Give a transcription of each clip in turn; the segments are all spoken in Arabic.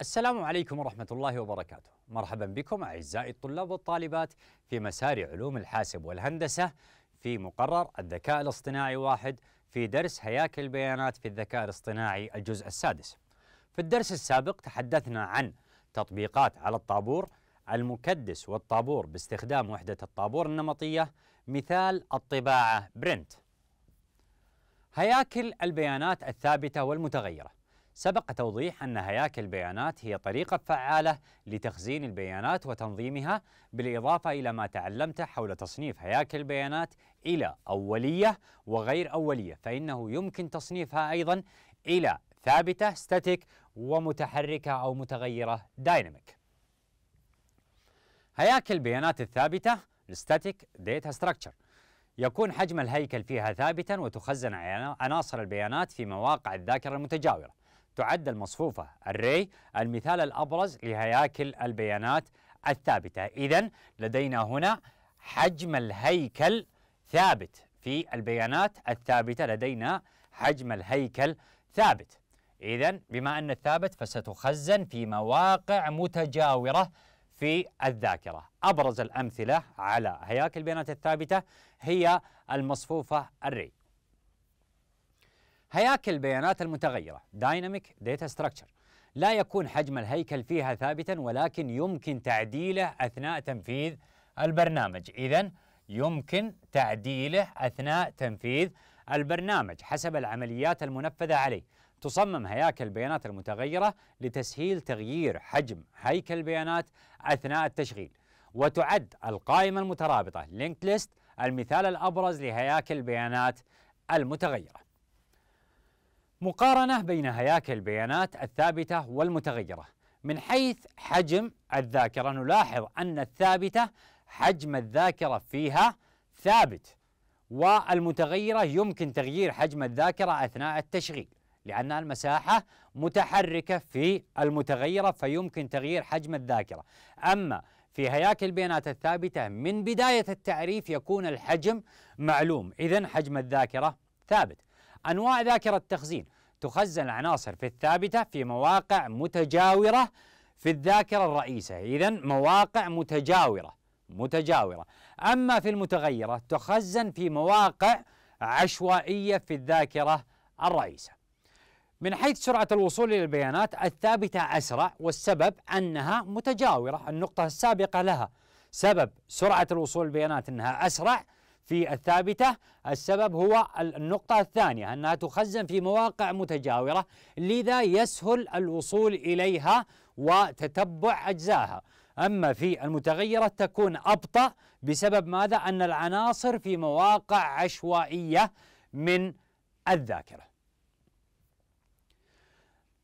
السلام عليكم ورحمة الله وبركاته. مرحبا بكم أعزائي الطلاب والطالبات في مسار علوم الحاسب والهندسة في مقرر الذكاء الاصطناعي واحد في درس هياكل البيانات في الذكاء الاصطناعي الجزء السادس. في الدرس السابق تحدثنا عن تطبيقات على الطابور المكدس والطابور باستخدام وحدة الطابور النمطية مثال الطباعة برنت. هياكل البيانات الثابتة والمتغيرة. سبق توضيح أن هياكل البيانات هي طريقة فعالة لتخزين البيانات وتنظيمها بالإضافة إلى ما تعلمته حول تصنيف هياكل البيانات إلى أولية وغير أولية فإنه يمكن تصنيفها أيضا إلى ثابتة static ومتحركة أو متغيرة dynamic هياكل البيانات الثابتة ال static data structure يكون حجم الهيكل فيها ثابتا وتخزن عناصر البيانات في مواقع الذاكرة المتجاورة. تعد المصفوفة. الري المثال الأبرز لهياكل البيانات الثابتة. إذا لدينا هنا حجم الهيكل ثابت في البيانات الثابتة. لدينا حجم الهيكل ثابت. إذا بما أن الثابت فستخزن في مواقع متجاورة في الذاكرة. أبرز الأمثلة على هياكل البيانات الثابتة هي المصفوفة الري. هياكل البيانات المتغيرة. Dynamic Data Structure. لا يكون حجم الهيكل فيها ثابتا ولكن يمكن تعديله أثناء تنفيذ البرنامج. إذا يمكن تعديله أثناء تنفيذ البرنامج حسب العمليات المنفذة عليه. تصمم هياكل البيانات المتغيرة لتسهيل تغيير حجم هيكل البيانات أثناء التشغيل. وتعد القائمة المترابطة Linked List المثال الأبرز لهياكل البيانات المتغيرة. مقارنة بين هياكل البيانات الثابتة والمتغيرة من حيث حجم الذاكرة. نلاحظ أن الثابتة حجم الذاكرة فيها ثابت والمتغيرة يمكن تغيير حجم الذاكرة أثناء التشغيل لأن المساحة متحركة في المتغيرة فيمكن تغيير حجم الذاكرة. أما في هياكل البيانات الثابتة من بداية التعريف يكون الحجم معلوم إذا حجم الذاكرة ثابت. أنواع ذاكرة التخزين. تخزن العناصر في الثابتة في مواقع متجاورة في الذاكرة الرئيسة. إذا مواقع متجاورة متجاورة. أما في المتغيرة تخزن في مواقع عشوائية في الذاكرة الرئيسة. من حيث سرعة الوصول إلى البيانات الثابتة أسرع والسبب أنها متجاورة النقطة السابقة لها. سبب سرعة الوصول البيانات أنها أسرع في الثابتة. السبب هو النقطة الثانية أنها تخزن في مواقع متجاورة لذا يسهل الوصول إليها وتتبع أجزائها. أما في المتغيرة تكون أبطأ بسبب ماذا؟ أن العناصر في مواقع عشوائية من الذاكرة.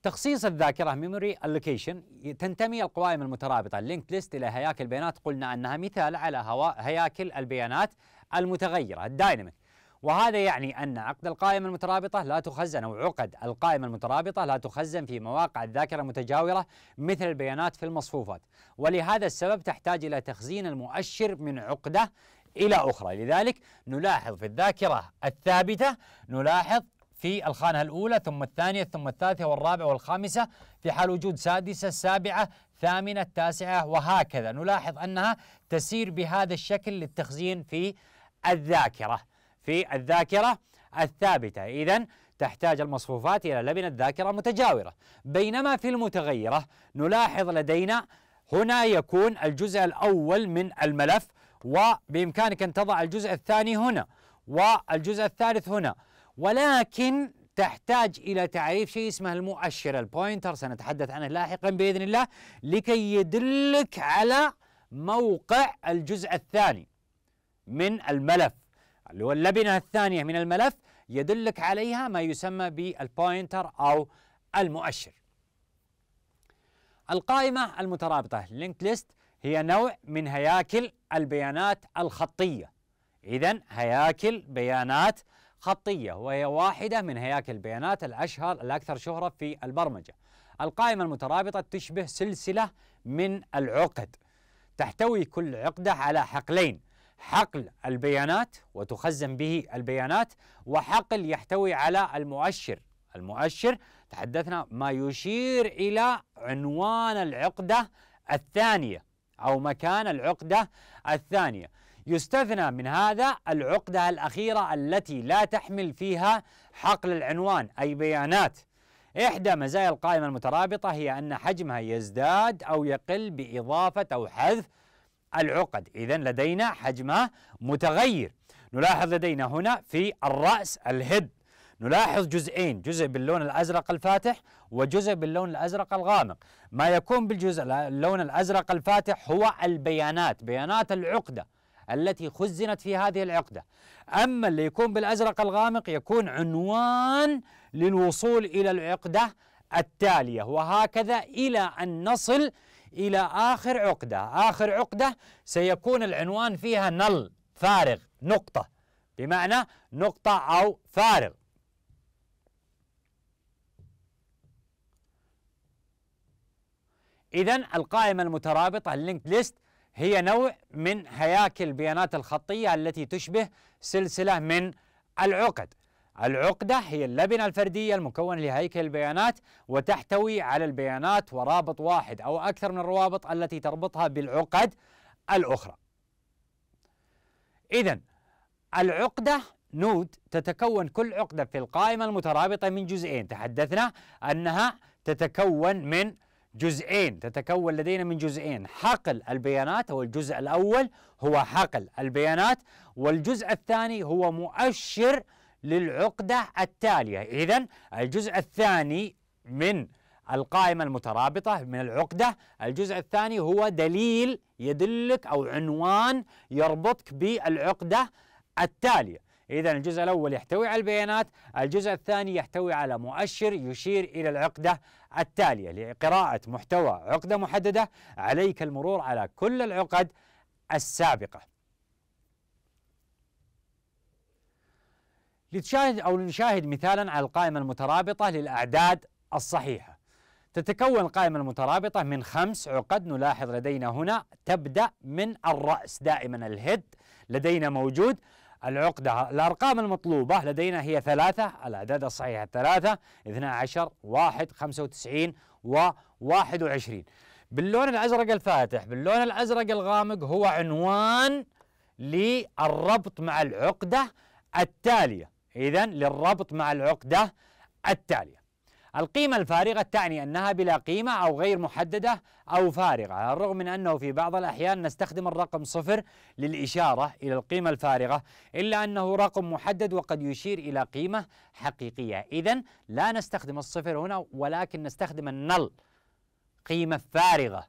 تخصيص الذاكرة memory allocation تنتمي القوائم المترابطة. ال linked list إلى هياكل البيانات. قلنا أنها مثال على هياكل البيانات. المتغيرة ال dynamic. وهذا يعني أن عقد القائمة المترابطة لا تخزن أو عقد القائمة المترابطة لا تخزن في مواقع الذاكرة المتجاورة مثل البيانات في المصفوفات. ولهذا السبب تحتاج إلى تخزين المؤشر من عقدة إلى أخرى. لذلك نلاحظ في الذاكرة الثابتة نلاحظ في الخانة الأولى ثم الثانية ثم الثالثة والرابعة والخامسة في حال وجود سادسة سابعة ثامنة تاسعة وهكذا. نلاحظ أنها تسير بهذا الشكل للتخزين في الذاكرة في الذاكرة الثابتة. إذا تحتاج المصفوفات إلى لبنة ذاكرة متجاورة بينما في المتغيرة نلاحظ لدينا هنا يكون الجزء الأول من الملف وبإمكانك أن تضع الجزء الثاني هنا والجزء الثالث هنا. ولكن تحتاج إلى تعريف شيء اسمه المؤشر البوينتر. سنتحدث عنه لاحقا بإذن الله لكي يدلك على موقع الجزء الثاني. من الملف اللي هو اللبنة الثانية من الملف يدلك عليها ما يسمى بال pointer أو المؤشر. القائمة المترابطة linked list هي نوع من هياكل البيانات الخطية. إذا هياكل بيانات خطية وهي واحدة من هياكل البيانات الأشهر الأكثر شهرة في البرمجة. القائمة المترابطة تشبه سلسلة من العقد تحتوي كل عقدة على حقلين. حقل البيانات وتخزن به البيانات وحقل يحتوي على المؤشر. المؤشر تحدثنا ما يشير إلى عنوان العقدة الثانية أو مكان العقدة الثانية. يستثنى من هذا العقدة الأخيرة التي لا تحمل فيها حقل العنوان أي بيانات. إحدى مزايا القائمة المترابطة هي أن حجمها يزداد أو يقل بإضافة أو حذف العقد. إذا لدينا حجمها متغير. نلاحظ لدينا هنا في الرأس الهيد نلاحظ جزئين جزء باللون الأزرق الفاتح وجزء باللون الأزرق الغامق. ما يكون بالجزء اللون الأزرق الفاتح هو البيانات بيانات العقدة التي خزنت في هذه العقدة. أما اللي يكون بالأزرق الغامق يكون عنوان للوصول إلى العقدة التالية وهكذا إلى أن نصل إلى آخر عقدة. آخر عقدة سيكون العنوان فيها نل فارغ نقطة. بمعنى نقطة أو فارغ. إذا القائمة المترابطة اللينك ليست هي نوع من هياكل البيانات الخطية التي تشبه سلسلة من العقد. العقدة هي اللبنة الفردية المكونة لهيكل البيانات وتحتوي على البيانات ورابط واحد أو أكثر من الروابط التي تربطها بالعقد الأخرى. إذا العقدة نود تتكون كل عقدة في القائمة المترابطة من جزئين. تحدثنا أنها تتكون من جزئين تتكون لدينا من جزئين. حقل البيانات هو الجزء الأول هو حقل البيانات والجزء الثاني هو مؤشر للعقدة التالية. إذا الجزء الثاني من القائمة المترابطة من العقدة الجزء الثاني هو دليل يدلك أو عنوان يربطك بالعقدة التالية. إذا الجزء الأول يحتوي على البيانات الجزء الثاني يحتوي على مؤشر يشير إلى العقدة التالية لقراءة محتوى عقدة محددة. عليك المرور على كل العقد السابقة. لتشاهد أو نشاهد مثالا على القائمة المترابطة للأعداد الصحيحة. تتكون القائمة المترابطة من خمس عقد نلاحظ لدينا هنا تبدأ من الرأس دائما الهيد لدينا موجود. العقدة الأرقام المطلوبة لدينا هي ثلاثة الأعداد الصحيحة ثلاثة 12 واحد 95 و 21 باللون الأزرق الفاتح باللون الأزرق الغامق هو عنوان للربط مع العقدة التالية. إذا للربط مع العقدة التالية. القيمة الفارغة تعني أنها بلا قيمة أو غير محددة أو فارغة على الرغم من أنه في بعض الأحيان نستخدم الرقم صفر للإشارة إلى القيمة الفارغة إلا أنه رقم محدد وقد يشير إلى قيمة حقيقية. إذا لا نستخدم الصفر هنا ولكن نستخدم النل قيمة فارغة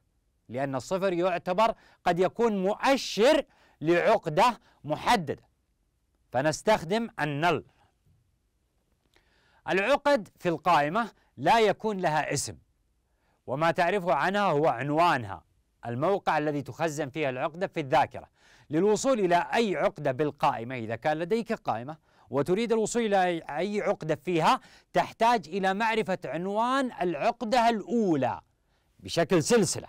لأن الصفر يعتبر قد يكون مؤشر لعقدة محددة. فنستخدم النل. العقد في القائمة لا يكون لها اسم وما تعرفه عنها هو عنوانها الموقع الذي تخزن فيها العقدة في الذاكرة. للوصول إلى أي عقدة بالقائمة إذا كان لديك قائمة وتريد الوصول إلى أي عقدة فيها تحتاج إلى معرفة عنوان العقدة الأولى بشكل سلسلة.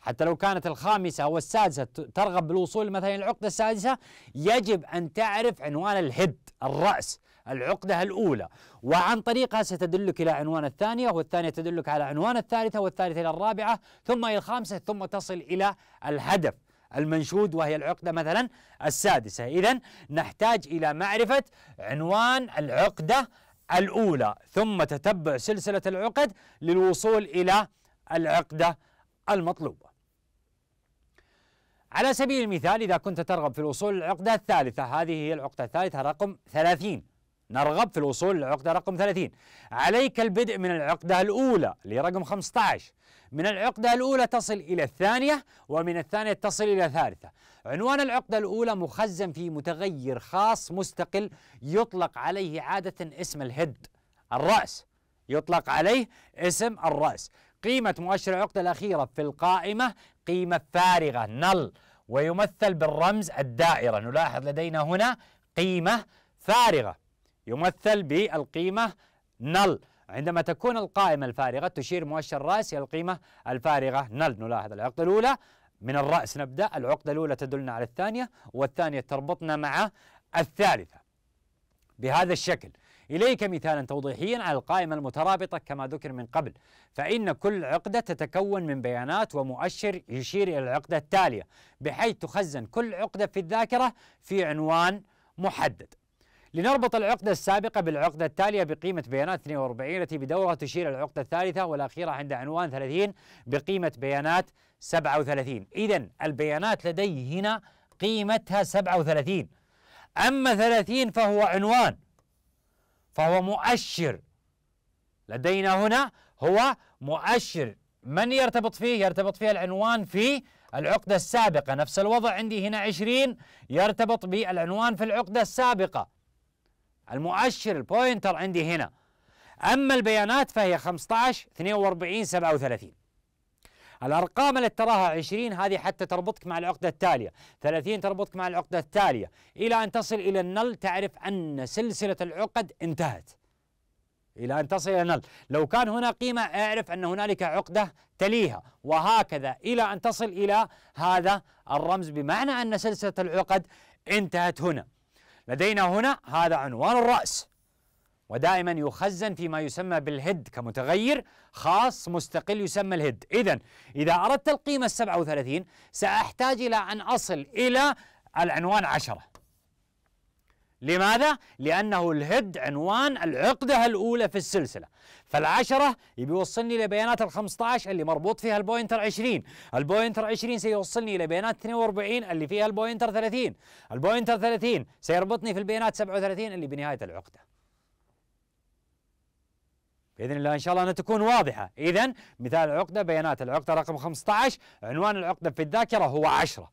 حتى لو كانت الخامسة أو السادسة ترغب بالوصول مثلا العقدة السادسة يجب أن تعرف عنوان الهد الرأس. العقدة الأولى. وعن طريقها ستدلك إلى عنوان الثانية والثانية تدلك على عنوان الثالثة والثالثة إلى الرابعة ثم إلى الخامسة ثم تصل إلى الهدف المنشود وهي العقدة مثلا السادسة. إذا نحتاج إلى معرفة عنوان العقدة الأولى. ثم تتبع سلسلة العقد للوصول إلى العقدة المطلوبة. على سبيل المثال إذا كنت ترغب في الوصول للعقدة الثالثة هذه هي العقدة الثالثة رقم 30 نرغب في الوصول للعقدة رقم 30 عليك البدء من العقدة الأولى اللي رقم 15 من العقدة الأولى تصل إلى الثانية ومن الثانية تصل إلى الثالثة. عنوان العقدة الأولى مخزن في متغير خاص مستقل يطلق عليه عادة اسم الهد الرأس. يطلق عليه اسم الرأس. قيمة مؤشر العقدة الأخيرة في القائمة قيمة فارغة نل. ويمثل بالرمز الدائرة. نلاحظ لدينا هنا قيمة فارغة. يمثل بالقيمة نل. عندما تكون القائمة الفارغة تشير مؤشر الرأس إلى القيمة الفارغة نل. نلاحظ العقدة الأولى. من الرأس نبدأ. العقدة الأولى تدلنا على الثانية والثانية تربطنا مع الثالثة. بهذا الشكل إليك مثالا توضيحيا على القائمة المترابطة كما ذكر من قبل. فإن كل عقدة تتكون من بيانات ومؤشر يشير إلى العقدة التالية بحيث تخزن كل عقدة في الذاكرة في عنوان محدد. لنربط العقدة السابقة بالعقدة التالية بقيمة بيانات 42 التي بدورها تشير العقدة الثالثة والأخيرة عند عنوان 30 بقيمة بيانات 37 إذا البيانات لدي هنا قيمتها 37 أما 30 فهو عنوان فهو مؤشر. لدينا هنا هو مؤشر. من يرتبط فيه؟ يرتبط فيه العنوان في العقدة السابقة. نفس الوضع عندي هنا 20 يرتبط بالعنوان في العقدة السابقة. المؤشر البوينتر عندي هنا. أما البيانات فهي 15 42 37 الأرقام اللي تراها 20 هذه حتى تربطك مع العقدة التالية. 30 تربطك مع العقدة التالية. إلى أن تصل إلى النل تعرف أن سلسلة العقد انتهت. إلى أن تصل إلى النل. لو كان هنا قيمة أعرف أن هنالك عقدة تليها. وهكذا إلى أن تصل إلى هذا الرمز بمعنى أن سلسلة العقد انتهت هنا. لدينا هنا هذا عنوان الرأس. ودائما يخزن فيما يسمى بالهيد كمتغير خاص مستقل يسمى الهيد إذا إذا أردت القيمة السبعة وثلاثين سأحتاج إلى أن أصل إلى العنوان عشرة. لماذا؟ لأنه ال head عنوان العقدة الأولى في السلسلة. فالعشرة يبي يوصلني لبيانات ال 15 اللي مربوط فيها ال pointer 20 ال pointer 20 سيوصلني إلى بيانات 42 اللي فيها ال pointer 30 ال pointer 30 سيربطني في البيانات 37 اللي بنهاية العقدة. بإذن الله إن شاء الله انها تكون واضحة، اذا مثال العقده بيانات العقدة رقم 15 عنوان العقدة في الذاكرة هو 10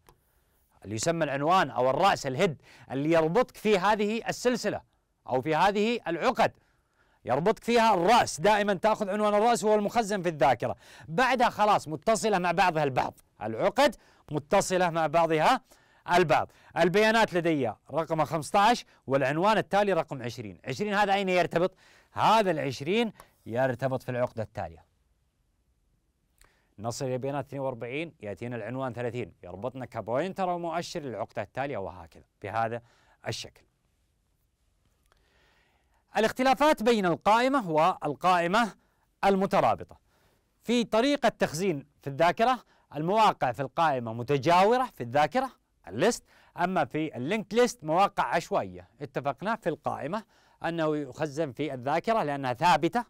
اللي يسمى العنوان أو الرأس الهد اللي يربطك في هذه السلسلة أو في هذه العقد. يربطك فيها الرأس. دائما تأخذ عنوان الرأس هو المخزن في الذاكرة. بعدها خلاص متصلة مع بعضها البعض. العقد متصلة مع بعضها البعض. البيانات لدي رقم 15 والعنوان التالي رقم 20 20 هذا أين يرتبط؟ هذا العشرين يرتبط في العقدة التالية. نصل إلى بيانات 42 يأتينا العنوان 30 يربطنا ك pointer أو مؤشر للعقدة التالية وهكذا. بهذا الشكل. الاختلافات بين القائمة والقائمة المترابطة. في طريقة تخزين في الذاكرة المواقع في القائمة متجاورة في الذاكرة ال list. أما في ال linked list مواقع عشوائية. اتفقنا في القائمة أنه يخزن في الذاكرة لأنها ثابتة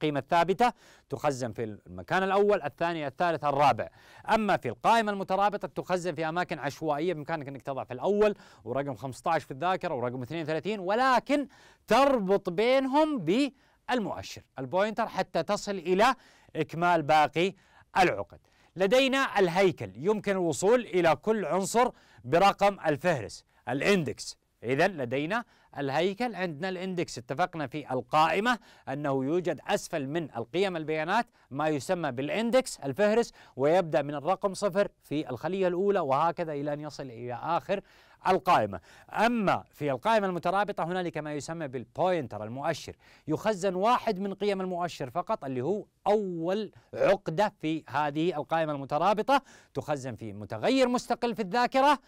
قيمة ثابتة تخزن في المكان الأول الثاني الثالث الرابع. أما في القائمة المترابطة تخزن في أماكن عشوائية بإمكانك أنك تضع في الأول ورقم 15 في الذاكرة ورقم 32 ولكن تربط بينهم بالمؤشر البوينتر حتى تصل إلى إكمال باقي العقد. لدينا الهيكل يمكن الوصول إلى كل عنصر برقم الفهرس ال index. إذا لدينا الهيكل عندنا ال index. اتفقنا في القائمة أنه يوجد أسفل من القيم البيانات ما يسمى بال index الفهرس ويبدأ من الرقم صفر في الخلية الأولى وهكذا إلى أن يصل إلى آخر القائمة. أما في القائمة المترابطة هنالك ما يسمى بال pointer المؤشر. يخزن واحد من قيم المؤشر فقط اللي هو أول عقدة في هذه القائمة المترابطة. تخزن في متغير مستقل في الذاكرة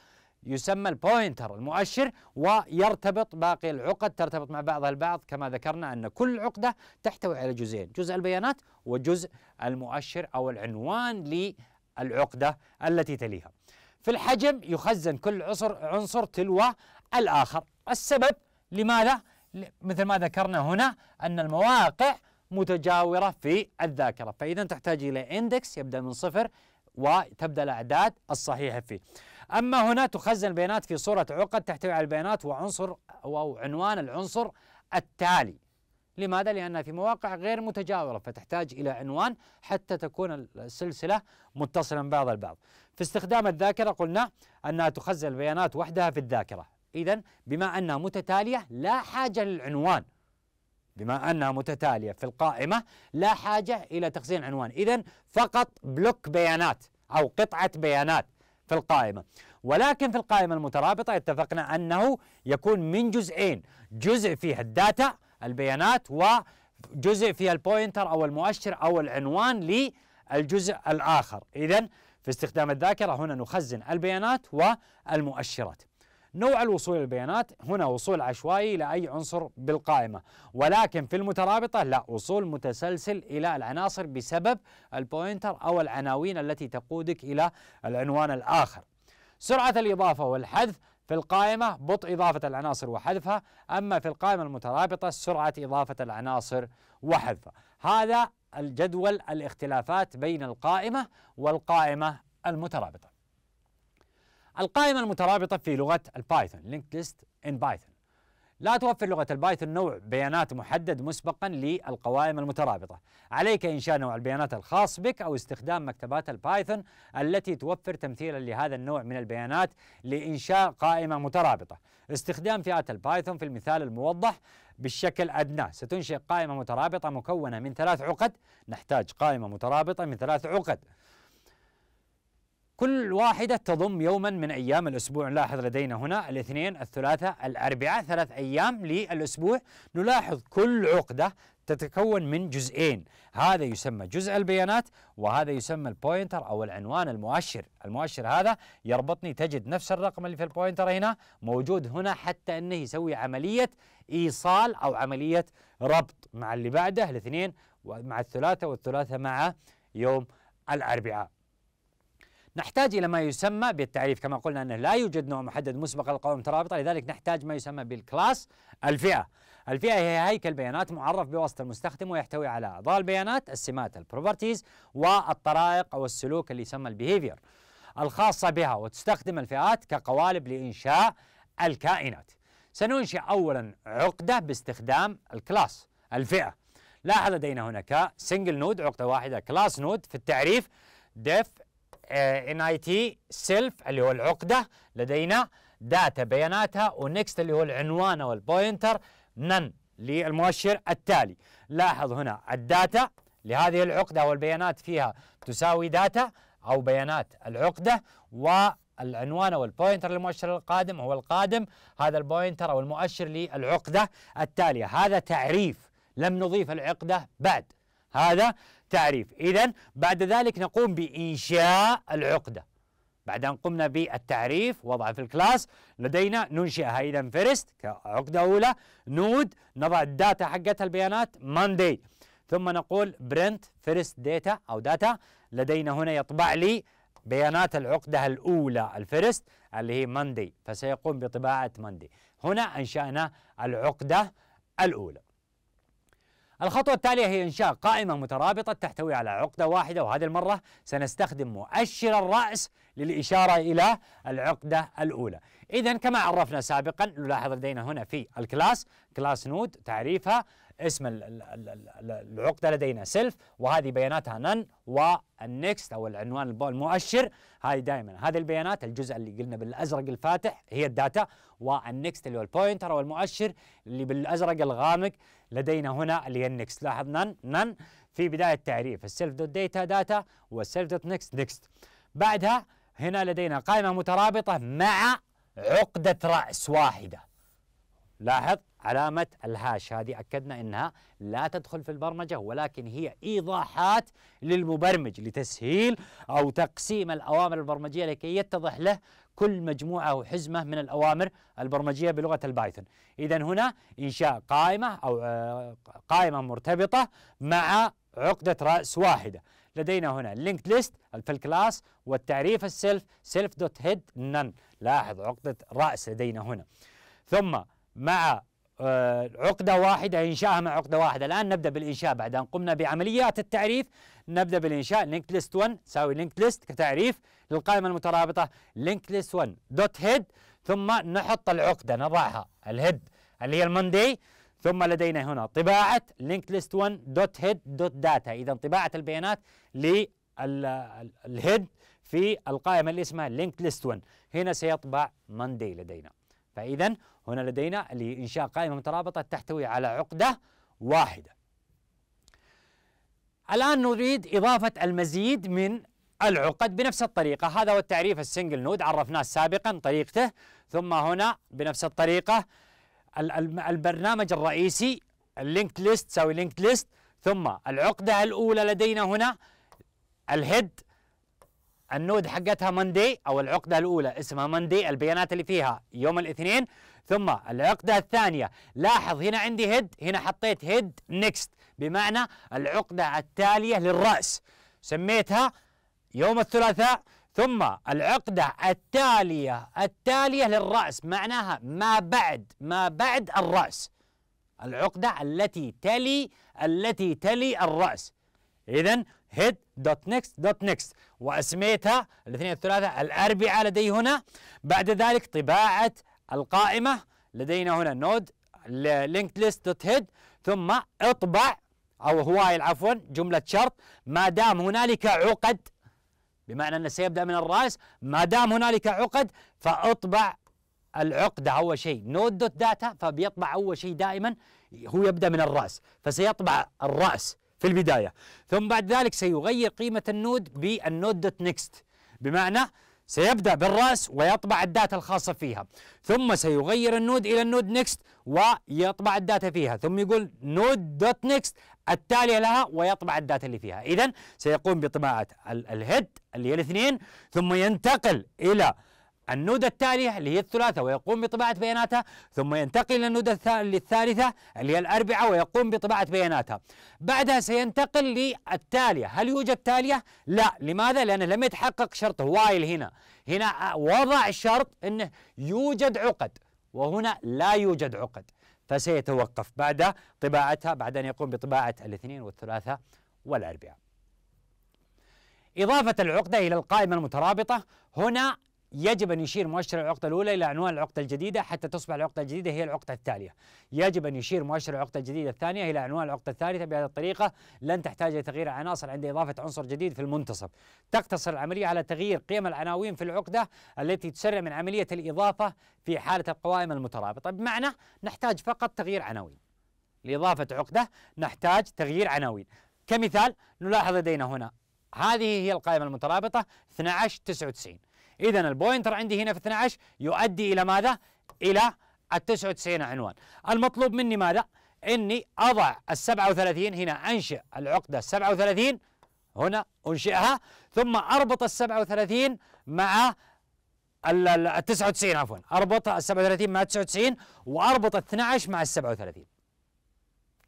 يسمى ال pointer المؤشر ويرتبط باقي العقد ترتبط مع بعضها البعض. كما ذكرنا أن كل عقدة تحتوي على جزئين جزء البيانات وجزء المؤشر أو العنوان للعقدة التي تليها. في الحجم يخزن كل عنصر عنصر تلو الآخر. السبب لماذا؟ مثل ما ذكرنا هنا أن المواقع متجاورة في الذاكرة. فإذا تحتاج إلى index يبدأ من صفر وتبدأ الأعداد الصحيحة فيه. أما هنا تخزن البيانات في صورة عقد تحتوي على البيانات وعنصر أو عنوان العنصر التالي. لماذا؟ لأنها في مواقع غير متجاورة فتحتاج إلى عنوان حتى تكون السلسلة متصلة من بعض البعض. في استخدام الذاكرة قلنا أنها تخزن البيانات وحدها في الذاكرة. إذا بما أنها متتالية لا حاجة للعنوان. بما أنها متتالية في القائمة لا حاجة إلى تخزين عنوان. إذا فقط block بيانات أو قطعة بيانات في القائمة. ولكن في القائمة المترابطة اتفقنا أنه يكون من جزئين جزء فيه ال data البيانات وجزء فيها ال pointer أو المؤشر أو العنوان للجزء الآخر. إذا في استخدام الذاكرة هنا نخزن البيانات والمؤشرات. نوع الوصول للبيانات هنا وصول عشوائي إلى أي عنصر بالقائمة. ولكن في المترابطة لا وصول متسلسل إلى العناصر بسبب ال pointer أو العناوين التي تقودك إلى العنوان الآخر. سرعة الإضافة والحذف في القائمة بطء إضافة العناصر وحذفها. أما في القائمة المترابطة سرعة إضافة العناصر وحذفها. هذا الجدول الاختلافات بين القائمة والقائمة المترابطة. القائمة المترابطة في لغة البايثون linked list in Python. لا توفر لغة البايثون نوع بيانات محدد مسبقا للقوائم المترابطة. عليك إنشاء نوع البيانات الخاص بك أو استخدام مكتبات البايثون التي توفر تمثيلا لهذا النوع من البيانات لإنشاء قائمة مترابطة. استخدام فئات البايثون في المثال الموضح بالشكل أدنى. ستنشئ قائمة مترابطة مكونة من ثلاث عقد. نحتاج قائمة مترابطة من ثلاث عقد. كل واحدة تضم يوما من أيام الأسبوع. نلاحظ لدينا هنا الاثنين الثلاثاء الأربعاء ثلاث أيام للأسبوع. نلاحظ كل عقدة تتكون من جزئين. هذا يسمى جزء البيانات وهذا يسمى ال pointer أو العنوان المؤشر. المؤشر هذا يربطني تجد نفس الرقم اللي في ال pointer هنا موجود هنا حتى أنه يسوي عملية إيصال أو عملية ربط مع اللي بعده الاثنين مع الثلاثة والثلاثة مع يوم الأربعاء. نحتاج إلى ما يسمى بالتعريف كما قلنا أنه لا يوجد نوع محدد مسبق للقوائم المترابطة لذلك نحتاج ما يسمى بال class الفئة. الفئة هي هيكل بيانات معرف بواسطة المستخدم ويحتوي على أعضاء البيانات السمات ال properties والطرائق أو السلوك اللي يسمى ال behavior الخاصة بها وتستخدم الفئات كقوالب لإنشاء الكائنات. سننشئ أولا عقدة باستخدام ال class الفئة. لاحظ لدينا هناك single node عقدة واحدة class node في التعريف def init self اللي هو العقدة. لدينا data بياناتها و next اللي هو العنوان أو ال pointer None للمؤشر التالي. لاحظ هنا ال data لهذه العقدة والبيانات فيها تساوي data أو بيانات العقدة والعنوان أو ال pointer للمؤشر القادم هو القادم هذا ال pointer أو المؤشر للعقدة التالية. هذا تعريف لم نضيف العقدة بعد. هذا تعريف إذا بعد ذلك نقوم بإنشاء العقدة. بعد أن قمنا بالتعريف وضع في ال class لدينا ننشئها. إذا first كعقدة أولى node نضع ال data حقتها البيانات Monday ثم نقول print first data أو data لدينا هنا يطبع لي بيانات العقدة الأولى ال first اللي هي Monday فسيقوم بطباعة Monday هنا أنشأنا العقدة الأولى. الخطوة التالية هي إنشاء قائمة مترابطة تحتوي على عقدة واحدة وهذه المرة سنستخدم مؤشر الرأس للإشارة إلى العقدة الأولى. إذا كما عرفنا سابقا نلاحظ لدينا هنا في ال class class node تعريفها اسم العقدة لدينا self وهذه بياناتها None وال next أو العنوان المؤشر. هذه دائما هذه البيانات الجزء اللي قلنا بالأزرق الفاتح هي ال data وال next اللي هو ال pointer أو المؤشر اللي بالأزرق الغامق. لدينا هنا ال next لاحظ None None في بداية التعريف. ال self dot data data وال self dot next next بعدها هنا لدينا قائمة مترابطة مع عقدة رأس واحدة. لاحظ علامة ال hash. هذه أكدنا أنها لا تدخل في البرمجة ولكن هي إيضاحات للمبرمج لتسهيل أو تقسيم الأوامر البرمجية لكي يتضح له كل مجموعة أو حزمة من الأوامر البرمجية بلغة ال Python. إذا هنا إنشاء قائمة أو آه، قائمة مرتبطة مع عقدة رأس واحدة. لدينا هنا list في ال class والتعريف ال self self dot head None لاحظ عقدة رأس لدينا هنا. ثم مع آه، عقدة واحدة إنشاءها مع عقدة واحدة. الآن نبدأ بالإنشاء بعد أن قمنا بعمليات التعريف. نبدأ بالإنشاء. linked list 1 تساوي linked list كتعريف للقائمة المترابطة. linked list 1 dot head ثم نحط العقدة نضعها. ال head اللي هي ال Monday ثم لدينا هنا طباعة. linked list 1 dot head dot data إذا طباعة البيانات لل head في القائمة اللي اسمها linked list 1 هنا سيطبع Monday لدينا. فإذا هنا لدينا لإنشاء قائمة مترابطة تحتوي على عقدة واحدة. الآن نريد إضافة المزيد من العقد بنفس الطريقة. هذا هو التعريف ال single node عرفناه سابقا طريقته. ثم هنا بنفس الطريقة البرنامج الرئيسي ال linked list تساوي linked list ثم العقدة الأولى لدينا هنا ال head ال node حقتها Monday أو العقدة الأولى اسمها Monday البيانات اللي فيها يوم الاثنين. ثم العقدة الثانية لاحظ هنا عندي head هنا حطيت head next بمعنى العقدة التالية للرأس. سميتها يوم الثلاثاء ثم العقدة التالية التالية للرأس معناها ما بعد ما بعد الرأس. العقدة التي تلي التي تلي الرأس. إذا head dot next dot next وأسميتها الاثنين الثلاثة الأربعاء لدي هنا. بعد ذلك طباعة القائمة لدينا هنا node linked list dot head ثم اطبع أو while عفوا جملة شرط ما دام هنالك عقد بمعنى أنه سيبدأ من الرأس ما دام هنالك عقد فأطبع العقدة أول شيء. node dot data فبيطبع أول شيء دائما هو يبدأ من الرأس فسيطبع الرأس في البداية. ثم بعد ذلك سيغير قيمة ال node بال node dot next بمعنى سيبدأ بالرأس ويطبع ال data الخاصة فيها. ثم سيغير ال node إلى ال node next ويطبع ال data فيها. ثم يقول node dot next التالية لها ويطبع ال data اللي فيها. إذا سيقوم بطباعة ال head اللي هي الاثنين ثم ينتقل إلى النودة التالية اللي هي الثلاثة ويقوم بطباعة بياناتها ثم ينتقل إلى النودة الثالثة اللي هي الأربعة ويقوم بطباعة بياناتها. بعدها سينتقل للتالية. هل يوجد تالية؟ لا. لماذا؟ لأنه لم يتحقق شرطه while هنا. هنا وضع الشرط أنه يوجد عقد وهنا لا يوجد عقد. فسيتوقف بعد طباعتها بعد أن يقوم بطباعة الاثنين والثلاثة والأربعاء إضافة العقدة إلى القائمة المترابطة. هنا يجب أن يشير مؤشر العقدة الأولى إلى عنوان العقدة الجديدة حتى تصبح العقدة الجديدة هي العقدة التالية. يجب أن يشير مؤشر العقدة الجديدة الثانية إلى عنوان العقدة الثالثة بهذه الطريقة. لن تحتاج إلى تغيير العناصر. عند إضافة عنصر جديد في المنتصف. تقتصر العملية على تغيير قيم العناوين في العقدة التي تسرع من عملية الإضافة في حالة القوائم المترابطة. بمعنى نحتاج فقط تغيير عناوين. لإضافة عقدة نحتاج تغيير عناوين. كمثال نلاحظ لدينا هنا. هذه هي القائمة المترابطة 12 99 إذا البوينتر عندي هنا في 12 يؤدي إلى ماذا؟ إلى ال 99 عنوان المطلوب مني ماذا؟ إني أضع ال 37 هنا أنشئ العقدة 37 هنا أنشئها ثم أربط ال 37 مع ال 99 عفوا أربط ال 37 مع 99 وأربط ال 12 مع ال 37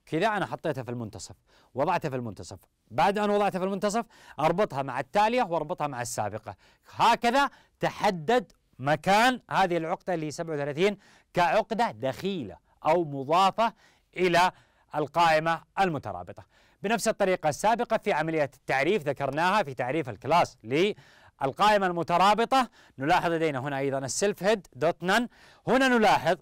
كذا أنا حطيتها في المنتصف وضعتها في المنتصف. بعد أن وضعتها في المنتصف أربطها مع التالية وأربطها مع السابقة. هكذا تحدد مكان هذه العقدة اللي 37 كعقدة دخيلة أو مضافة إلى القائمة المترابطة. بنفس الطريقة السابقة في عملية التعريف ذكرناها في تعريف ال class للقائمة المترابطة. نلاحظ لدينا هنا أيضا ال self head dot None هنا نلاحظ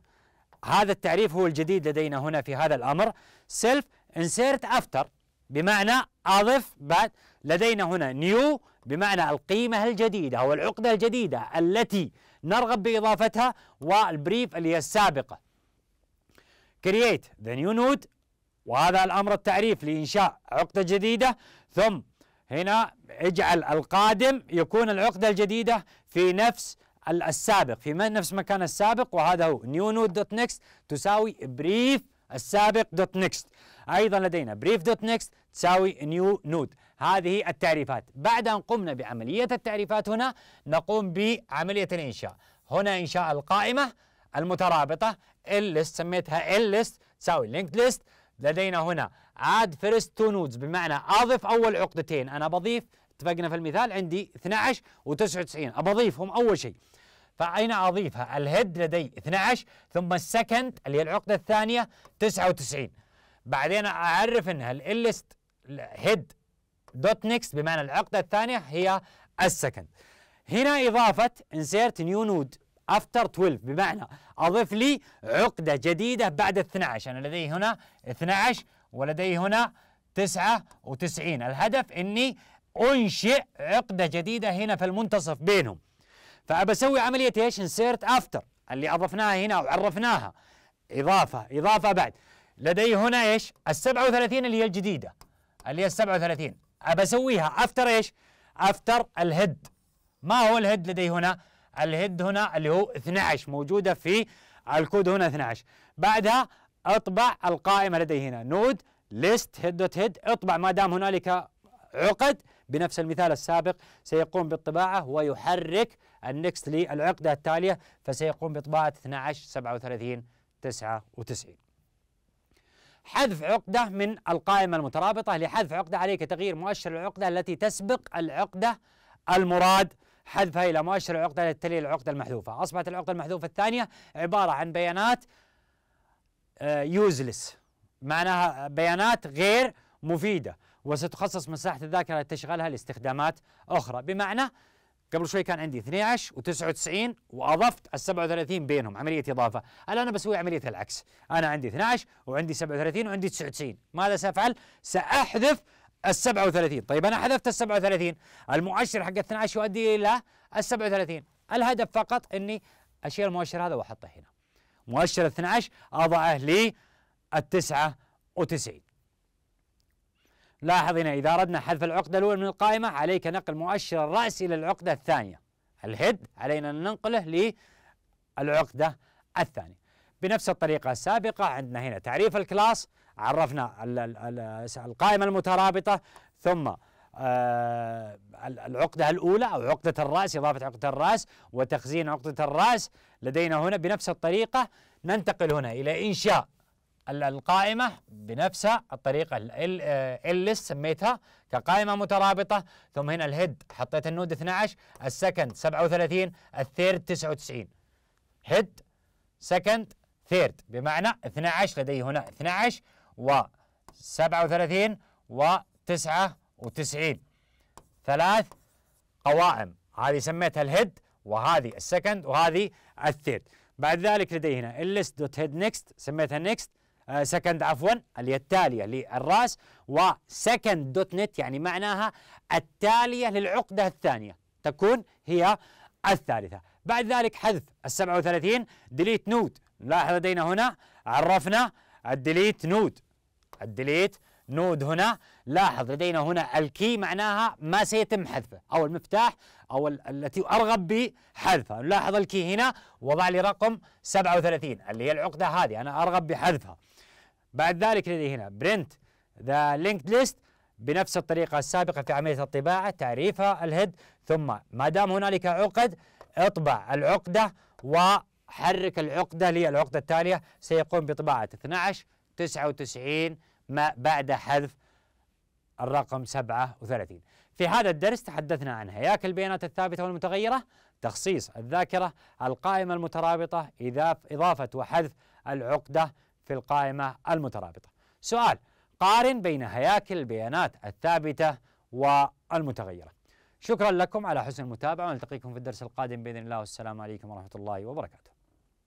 هذا التعريف هو الجديد لدينا هنا في هذا الأمر. self insert after بمعنى أضف بعد. لدينا هنا new بمعنى القيمة الجديدة أو العقدة الجديدة التي نرغب بإضافتها وال prev اللي هي السابقة. Create the new node. وهذا الأمر التعريف لإنشاء عقدة جديدة. ثم هنا اجعل القادم يكون العقدة الجديدة في نفس السابق. في نفس مكان السابق وهذا هو new node dot next تساوي prev السابق dot next أيضا لدينا prev dot next تساوي new node هذه التعريفات. بعد أن قمنا بعملية التعريفات هنا نقوم بعملية الإنشاء. هنا إنشاء القائمة المترابطة ال list سميتها ال list تساوي linked list لدينا هنا add first two nodes بمعنى أضف أول عقدتين. أنا بضيف اتفقنا في المثال عندي 12 و99 ابى أضيفهم أول شيء. فأين أضيفها؟ ال head لدي 12 ثم ال second اللي هي العقدة الثانية 99 بعدين أعرف أنها ال list head dot next بمعنى العقدة الثانية هي ال second. هنا إضافة insert new node after 12 بمعنى أضيف لي عقدة جديدة بعد 12 أنا لدي هنا 12 ولدي هنا 99 الهدف أني أنشئ عقدة جديدة هنا في المنتصف بينهم فأبى أسوي عملية إيش؟ insert after اللي أضفناها هنا وعرفناها إضافة إضافة بعد لدي هنا إيش؟ ال 37 اللي هي الجديدة اللي هي ال 37 أبى أسويها after إيش؟ after ال head ما هو ال head لدي هنا؟ ال head هنا اللي هو 12 موجودة في الكود هنا 12 بعدها اطبع القائمة لدي هنا node list head dot head اطبع ما دام هنالك عقد بنفس المثال السابق سيقوم بالطباعة ويحرك النكست للعقدة التالية فسيقوم بطباعة 12 37 99 حذف عقدة من القائمة المترابطة لحذف عقدة عليك تغيير مؤشر العقدة التي تسبق العقدة المراد. حذفها إلى مؤشر العقدة التي تلي العقدة المحذوفة. أصبحت العقدة المحذوفة الثانية عبارة عن بيانات يوزلس آه، معناها بيانات غير مفيدة. وستخصص مساحة الذاكرة لتشغلها لاستخدامات أخرى. بمعنى قبل شوي كان عندي 12 و99 وأضفت ال 37 بينهم عملية إضافة، الآن أنا بسوي عملية العكس، أنا عندي 12 وعندي 37 وعندي 99 ماذا سأفعل؟ سأحذف ال 37 طيب أنا حذفت ال 37 المؤشر حق ال 12 يؤدي إلى ال 37 الهدف فقط إني أشيل المؤشر هذا وأحطه هنا. مؤشر ال 12 أضعه لل 99 لاحظ هنا إذا أردنا حذف العقدة الأولى من القائمة عليك نقل مؤشر الرأس إلى العقدة الثانية. الهيد علينا أن ننقله للعقدة الثانية. بنفس الطريقة السابقة عندنا هنا تعريف الكلاس عرفنا القائمة المترابطة ثم آه العقدة الأولى أو عقدة الرأس إضافة عقدة الرأس وتخزين عقدة الرأس. لدينا هنا بنفس الطريقة ننتقل هنا إلى إنشاء القائمة بنفس الطريقة ال سميتها كقائمة مترابطة. ثم هنا ال head حطيت ال node 12 ال second 37 ال third 99 head second third بمعنى 12 لدي هنا 12 و 37 و 99 ثلاث قوائم. هذه سميتها ال head وهذه ال second وهذه ال third بعد ذلك لدي هنا ال list dot head next سميتها next second آه، عفوا اللي هي التالية للراس و second dot next يعني معناها التالية للعقدة الثانية تكون هي الثالثة. بعد ذلك حذف ال 37 delete node نلاحظ لدينا هنا عرفنا ال delete node ال delete node هنا. لاحظ لدينا هنا ال key معناها ما سيتم حذفه أو المفتاح أو التي أرغب بحذفها. نلاحظ ال key هنا وضع لي رقم 37 اللي هي العقدة هذه أنا أرغب بحذفها. بعد ذلك لدي هنا print the linked list بنفس الطريقة السابقة في عملية الطباعة تعريفها ال head ثم ما دام هنالك عقد اطبع العقدة وحرك العقدة للعقدة التالية سيقوم بطباعة 12 99 ما بعد حذف الرقم 37 في هذا الدرس تحدثنا عن هياكل البيانات الثابتة والمتغيرة تخصيص الذاكرة القائمة المترابطة إضافة وحذف العقدة في القائمة المترابطة. سؤال قارن بين هياكل البيانات الثابتة والمتغيرة. شكرا لكم على حسن المتابعة ونلتقيكم في الدرس القادم بإذن الله والسلام عليكم ورحمة الله وبركاته.